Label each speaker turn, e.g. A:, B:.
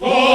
A: Lord.